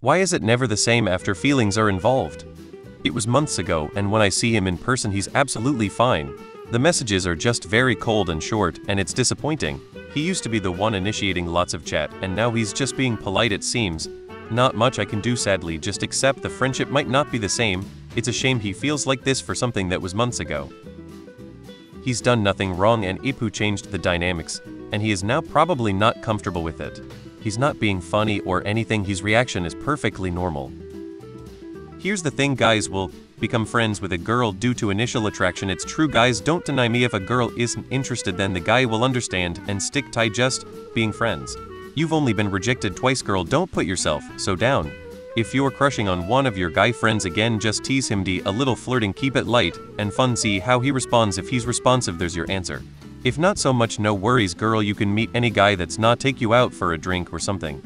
Why is it never the same after feelings are involved? It was months ago, and when I see him in person, he's absolutely fine. The messages are just very cold and short, and it's disappointing. He used to be the one initiating lots of chat, and now he's just being polite, it seems. Not much I can do, sadly, just accept the friendship might not be the same. It's a shame he feels like this for something that was months ago. He's done nothing wrong, and Ipu changed the dynamics, and he is now probably not comfortable with it. He's not being funny or anything, his reaction is perfectly normal. Here's the thing guys will become friends with a girl due to initial attraction. It's true guys, don't deny me if a girl isn't interested then the guy will understand and stick tight just being friends. You've only been rejected twice girl, don't put yourself so down. If you're crushing on one of your guy friends again just tease him d a little flirting keep it light and fun see how he responds if he's responsive there's your answer. If not so much no worries girl you can meet any guy that's not take you out for a drink or something.